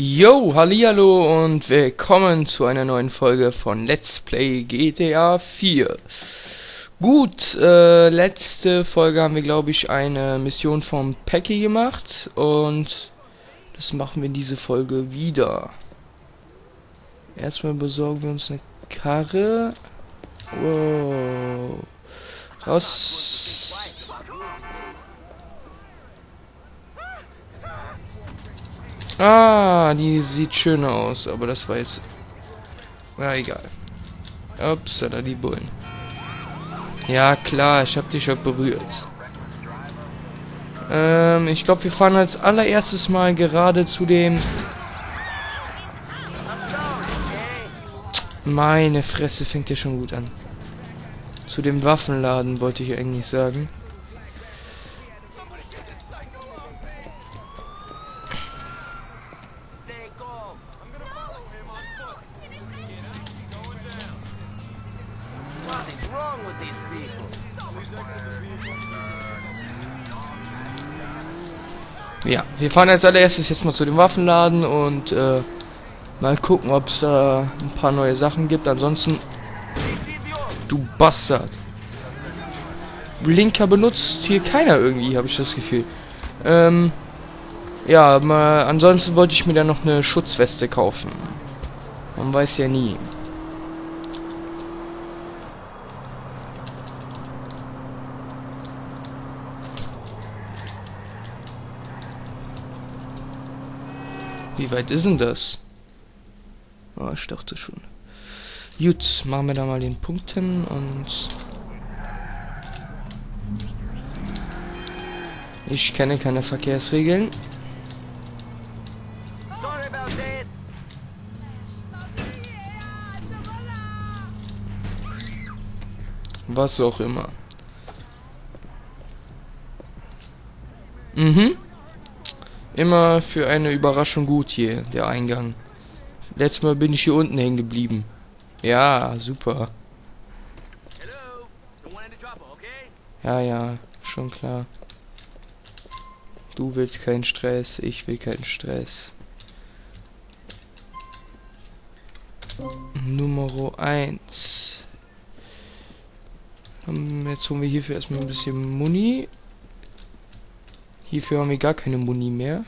Yo, hallihallo und willkommen zu einer neuen Folge von Let's Play GTA 4. Gut, äh, letzte Folge haben wir, glaube ich, eine Mission vom Packy gemacht und das machen wir in diese Folge wieder. Erstmal besorgen wir uns eine Karre. Wow. Raus. Ah, die sieht schön aus, aber das war jetzt... Ja, egal. Ups, da die Bullen. Ja, klar, ich hab dich schon berührt. Ähm, ich glaube, wir fahren als allererstes mal gerade zu dem... Meine Fresse fängt ja schon gut an. Zu dem Waffenladen wollte ich eigentlich sagen. Ja, wir fahren als allererstes jetzt mal zu dem Waffenladen und äh, mal gucken, ob es äh, ein paar neue Sachen gibt. Ansonsten, du Bastard. Blinker benutzt hier keiner irgendwie, habe ich das Gefühl. Ähm, ja, mal, ansonsten wollte ich mir dann noch eine Schutzweste kaufen. Man weiß ja nie. Wie weit ist denn das? Oh, ich dachte schon. Gut, machen wir da mal den Punkt hin und... Ich kenne keine Verkehrsregeln. Was auch immer. Mhm. Immer für eine Überraschung gut hier, der Eingang. Letztes Mal bin ich hier unten hängen geblieben. Ja, super. Ja, ja, schon klar. Du willst keinen Stress, ich will keinen Stress. Nummer 1. Jetzt holen wir hierfür erstmal ein bisschen Muni. Hierfür haben wir gar keine Muni mehr.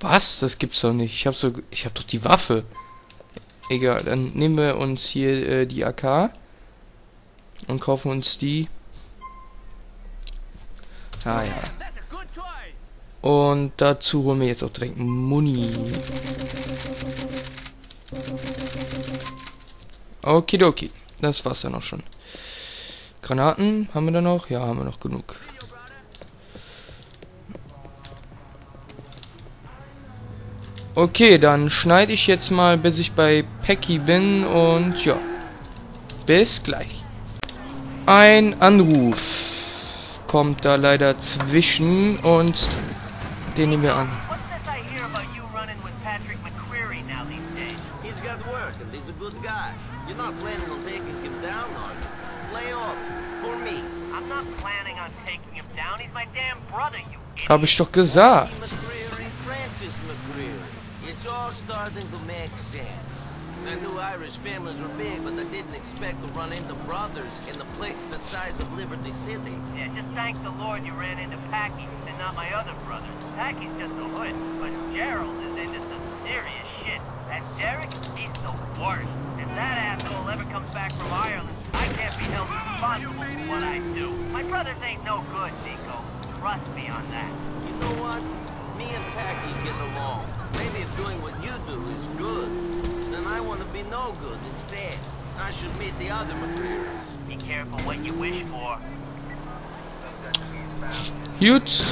Was? Das gibt's doch nicht. Ich hab so, ich hab doch die Waffe. Egal, dann nehmen wir uns hier äh, die AK und kaufen uns die. Ah ja. Und dazu holen wir jetzt auch direkt Muni. Okidoki. Das war's dann auch schon. Granaten haben wir da noch? Ja, haben wir noch genug. Okay, dann schneide ich jetzt mal, bis ich bei Pecky bin und ja. Bis gleich. Ein Anruf kommt da leider zwischen und den nehmen wir an. Habe ich doch gesagt. It's all starting to make sense. I knew Irish families were big, but I didn't expect to run into brothers in a place the size of Liberty City. Yeah, just thank the Lord you ran into Packy and not my other brothers. Packy's just a hood, but Gerald is into some serious shit. And Derek, he's the worst. If that asshole ever comes back from Ireland, I can't be held responsible for what I do. My brothers ain't no good, Nico. Trust me on that. You know what? Me and Packy get along. Maybe if doing what you do is good, then I want to be no good instead. I should meet the other McCreeries. Be careful what you wish for. Gut.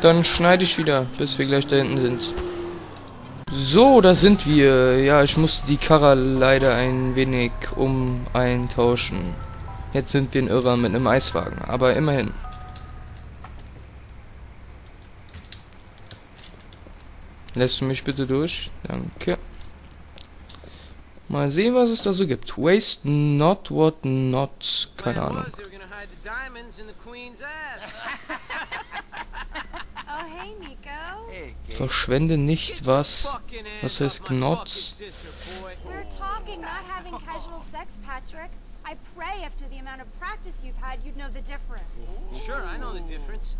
Dann schneide ich wieder, bis wir gleich da hinten sind. So, da sind wir. Ja, ich musste die Karre leider ein wenig um eintauschen. Jetzt sind wir in Irrer mit einem Eiswagen, aber immerhin. Lässt du mich bitte durch? Danke. Mal sehen, was es da so gibt. Waste not what not. Keine Ahnung. Oh. Verschwende nicht was. Was heißt not having casual sex, Patrick. I pray after the amount of practice you've had, you'd know the difference. Sure, I know the difference.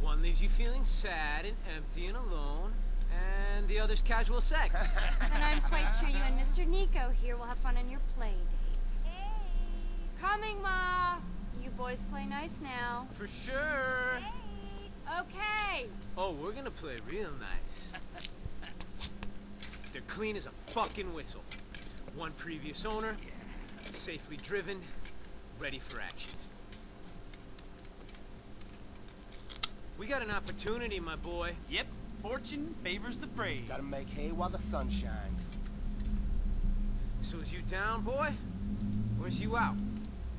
One leaves you feeling sad and empty and alone, and the other's casual sex. and I'm quite sure you and Mr. Nico here will have fun on your play date. Hey. Coming, Ma. You boys play nice now. For sure. Hey. Okay. Oh, we're gonna play real nice. They're clean as a fucking whistle. One previous owner, safely driven, ready for action. We got an opportunity, my boy. Yep, fortune favors the brave. Gotta make hay while the sun shines. So is you down, boy? Or is you out?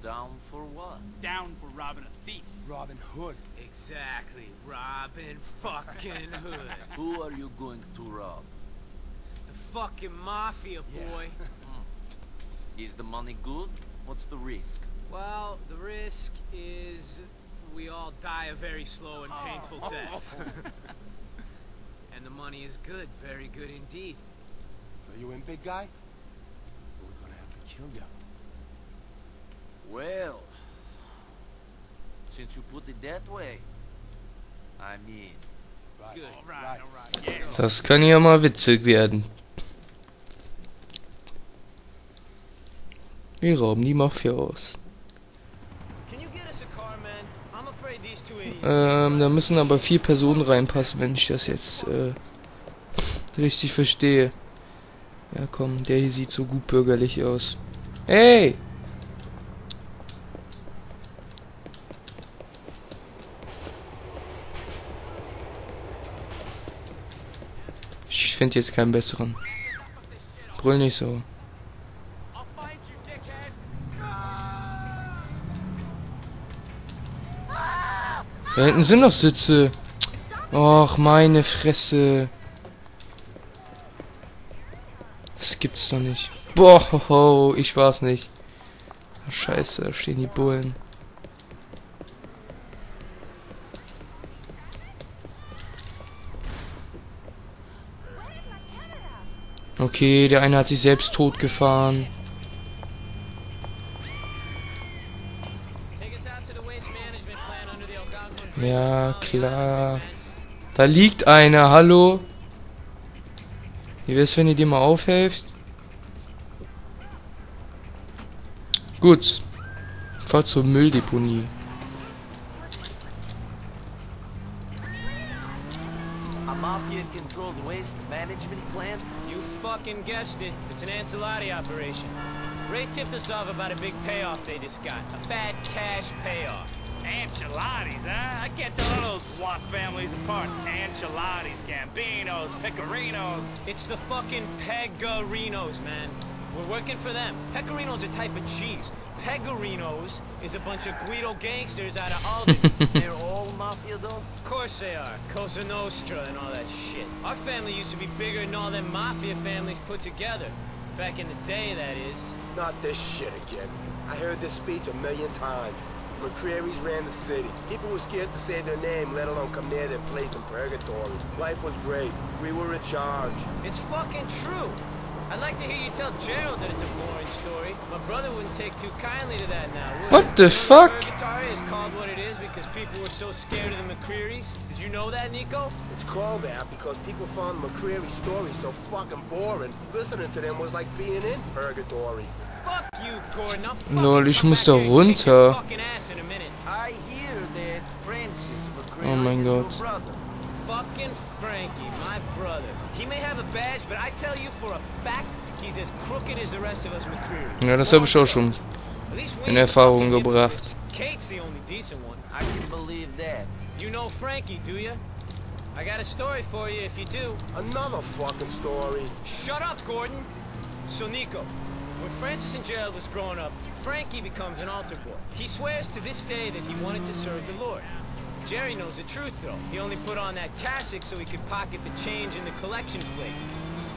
Down for what? Down for robbing a thief. Robin Hood. Exactly, Robin fucking Hood. Who are you going to rob? The fucking mafia, Yeah. boy. Hmm. Is the money good? What's the risk? Well, the risk is we all die a very slow and painful death. And the money is good, very good indeed. So you in, big guy? We're gonna have to kill you. Well, since you put it that way, I mean, Right. Good. All right, Right. all right. Yeah. Das kann ja mal witzig werden. Wir rauben die Mafia aus. Ähm, da müssen aber vier Personen reinpassen, wenn ich das jetzt äh, richtig verstehe. Ja komm, der hier sieht so gut bürgerlich aus. Hey! Ich finde jetzt keinen besseren. Brüll nicht so. Da hinten sind noch Sitze. Och, meine Fresse. Das gibt's doch nicht. Boah, hoho, ich war's nicht. Scheiße, da stehen die Bullen. Okay, der eine hat sich selbst totgefahren. Take Ja, klar. Da liegt einer, hallo? Wie wär's, wenn ihr dir mal aufhelft? Gut. Fahr zur Mülldeponie. a mafia-controlled waste management plant? You fucking guessed it. It's an Ancelotti operation. Ray tipped us off about a big payoff they just got. A fat cash payoff. Enchiladas, huh? I can't tell all those Watt families apart. Enchiladas, Gambinos, Pecorinos. It's the fucking Pegarinos, man. We're working for them. Pecorino's a type of cheese. Pegarinos is a bunch of Guido gangsters out of Aldi. They're all mafia though? of course they are. Cosa Nostra and all that shit. Our family used to be bigger than all them mafia families put together. Back in the day, that is. Not this shit again. I heard this speech a million times. McCreary's ran the city. People were scared to say their name, let alone come near their place in purgatory. Life was great. We were in charge. It's fucking true. I'd like to hear you tell Gerald that it's a boring story. My brother wouldn't take too kindly to that now, would What he? the You know fuck? Purgatory is called what it is because people were so scared of the McCrearys. Did you know that, Nico? It's called that because people found McCreary stories so fucking boring. Listening to them was like being in purgatory. Fuck you, Gordon. I'll fucking Lol, ich muss da here and kick your runter. fucking ass in a minute. I hear that Francis McCreary Oh mein is your Gott. Brother. Fucking Frankie, my brother. He may have a badge, but I tell you for a fact, he's as crooked as the rest of us McCrearys. Ja, das habe ich auch schon At least we in Erfahrung gebracht. Kate's the only decent one. I can believe that. You know Frankie, do you? I got a story for you if you do. Another fucking story. Shut up, Gordon. So, Nico, when Francis and Gerald was growing up, Frankie becomes an altar boy. He swears to this day that he wanted to serve the Lord. Jerry knows the truth, though. He only put on that cassock so he could pocket the change in the collection plate.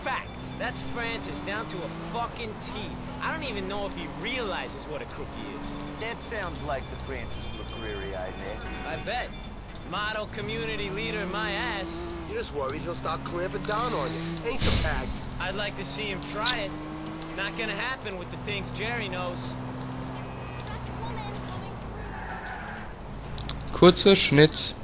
Fact. That's Francis, down to a fucking T. I don't even know if he realizes what a crook he is. That sounds like the Francis McCreary I met. I bet. Model community leader in my ass. You're just worried he'll start clamping down on you. Ain't the pack. I'd like to see him try it. Not gonna happen with the things Jerry knows. Kurzer Schnitt.